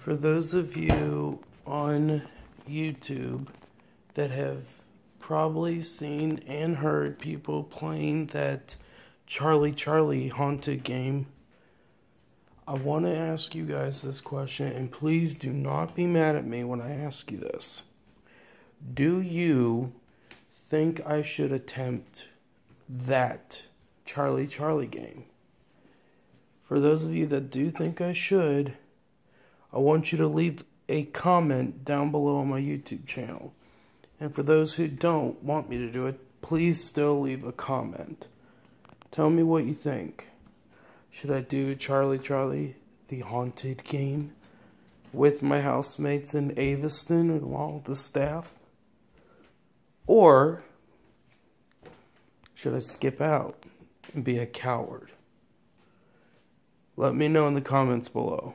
For those of you on YouTube that have probably seen and heard people playing that Charlie Charlie haunted game, I want to ask you guys this question, and please do not be mad at me when I ask you this. Do you think I should attempt that Charlie Charlie game? For those of you that do think I should, I want you to leave a comment down below on my YouTube channel. And for those who don't want me to do it, please still leave a comment. Tell me what you think. Should I do Charlie Charlie, the haunted game, with my housemates in Aveston and all the staff? Or should I skip out and be a coward? Let me know in the comments below.